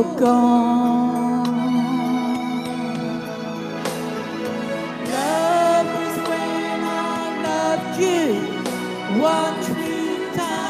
gone. Love is when I loved you one, three time.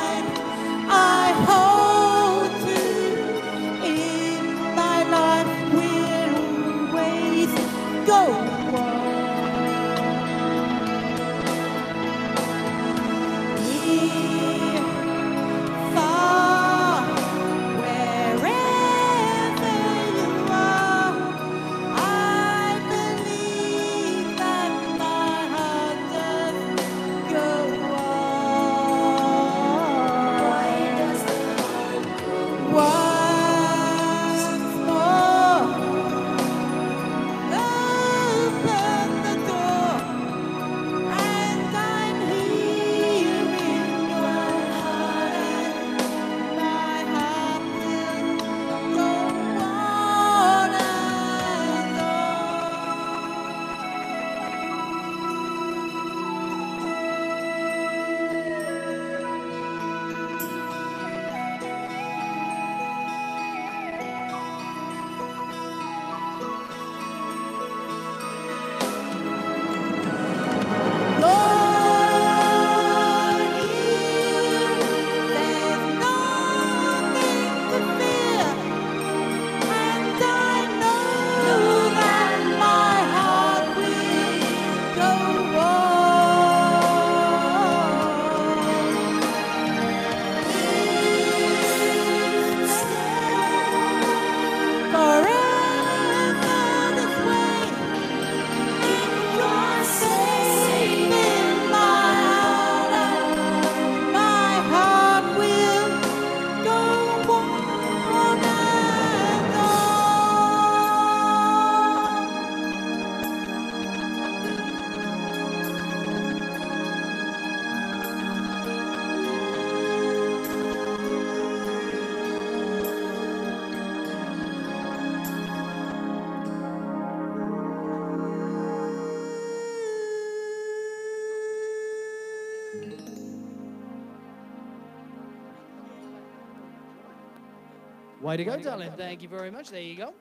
Way to go, darling. Thank you very much. There you go.